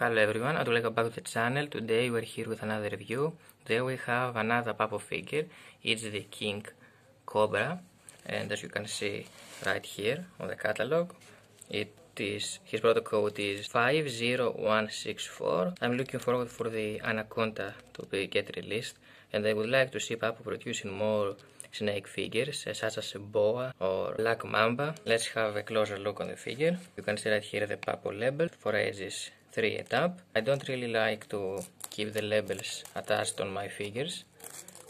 Hello everyone and welcome back to the channel. Today we're here with another review. Today we have another Papo figure. It's the King Cobra and as you can see right here on the catalog it is his product code is 50164. I'm looking forward for the Anaconda to be get released and I would like to see Papo producing more snake figures such as boa or black mamba. Let's have a closer look on the figure. You can see right here the Papo label for ages 3 and up. I don't really like to keep the labels attached on my figures.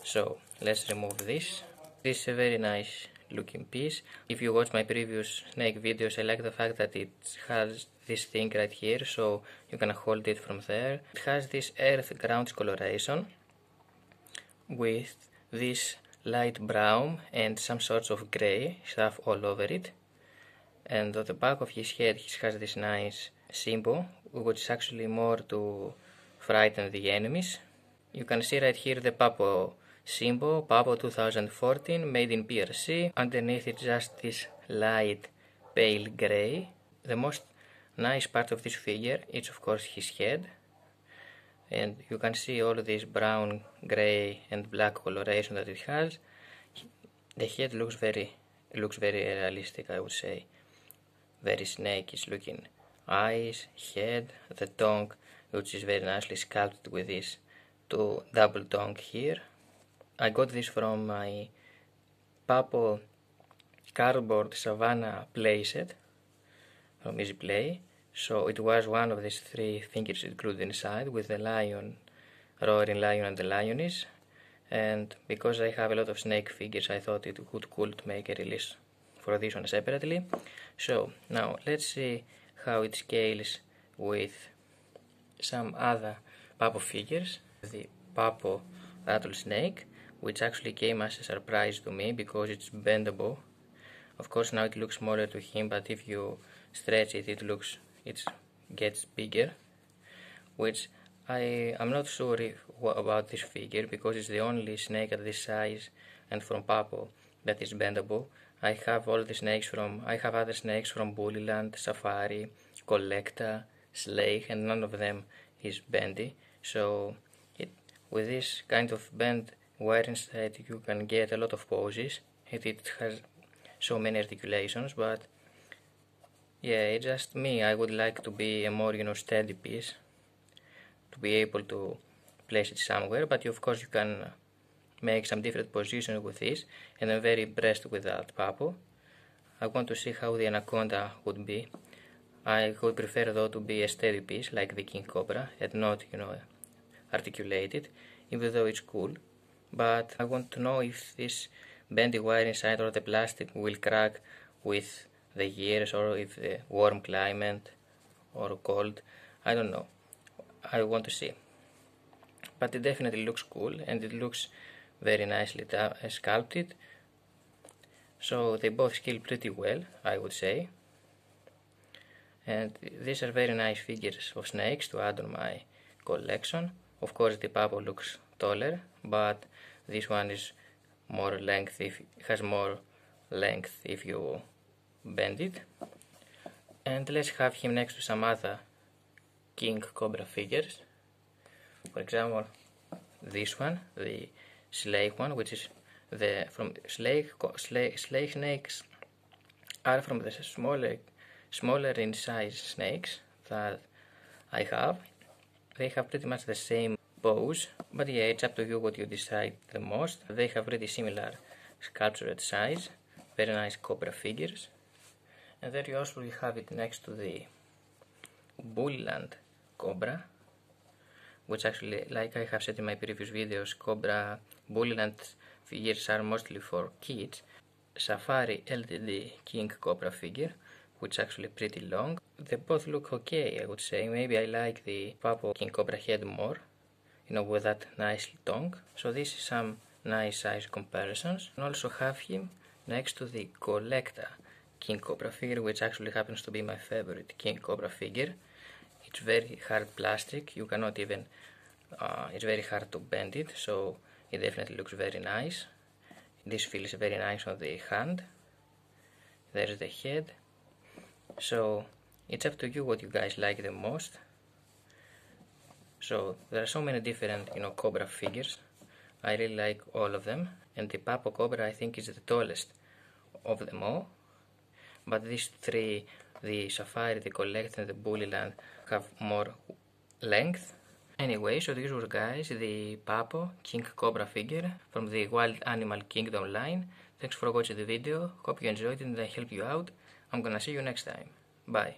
So let's remove this. This is a very nice looking piece. If you watch my previous snake videos, I like the fact that it has this thing right here, so you can hold it from there. It has this earth ground coloration with this light brown and some sorts of grey stuff all over it. And on the back of his head, he has this nice symbol which is actually more to frighten the enemies. You can see right here the Papo symbol, Papo 2014, made in PRC. Underneath it just this light pale grey. The most nice part of this figure is of course his head. And you can see all this brown, grey and black coloration that it has. The head looks very looks very realistic I would say. Very snakish looking eyes, head, the tongue, which is very nicely sculpted with this two double tongue here. I got this from my Papo cardboard Savannah playset from Easy Play. So it was one of these three figures included inside with the lion, roaring lion and the lioness. And because I have a lot of snake figures, I thought it would cool to make a release for this one separately. So now let's see how it scales with some other Papo figures. The Papo rattlesnake, which actually came as a surprise to me because it's bendable. Of course now it looks smaller to him, but if you stretch it, it looks it gets bigger. Which I am not sure if, about this figure because it's the only snake at this size and from Papo that is bendable. I have all the snakes from, I have other snakes from Bullyland, Safari, Collecta, Schleich, and none of them is bendy. So it, with this kind of bend wire inside you can get a lot of poses. It, it has so many articulations, but yeah, it's just me. I would like to be a more, you know, steady piece to be able to place it somewhere, but of course you can make some different positions with this and I'm very impressed with that Papo. I want to see how the Anaconda would be. I would prefer though to be a steady piece like the King Cobra and not, you know, articulated, even though it's cool. But I want to know if this bendy wire inside or the plastic will crack with the years or if the warm climate or cold. I don't know. I want to see. But it definitely looks cool and it looks very nicely sculpted. So they both scale pretty well, I would say. And these are very nice figures of snakes to add on my collection. Of course the Papo looks taller, but this one is more length if has more length if you bend it. And let's have him next to some other King Cobra figures. For example, this one, the Schleich one, which is the from Schleich, Schleich, snakes are from the smaller, smaller in size snakes that I have. They have pretty much the same pose, but yeah, it's up to you what you decide the most. They have pretty similar sculptured size, very nice cobra figures. And there you also have it next to the Bullyland Cobra, which actually, like I have said in my previous videos, Cobra Bullyland figures are mostly for kids. Safari LTD King Cobra figure, which is actually pretty long. They both look okay, I would say. Maybe I like the Papo King Cobra head more, you know, with that nice tongue. So this is some nice size comparisons. And also have him next to the Collecta King Cobra figure, which actually happens to be my favorite King Cobra figure. It's very hard plastic. You cannot even. Uh, it's very hard to bend it, so it definitely looks very nice. This feels very nice on the hand. There's the head. So it's up to you what you guys like the most. So there are so many different, you know, cobra figures. I really like all of them, and the Papo cobra I think is the tallest of them all. But these three, the Safari, the Collect, and the Bullyland, have more length. Anyway, so these were guys, the Papo King Cobra figure from the Wild Animal Kingdom line. Thanks for watching the video. Hope you enjoyed it and I helped you out. I'm gonna see you next time. Bye.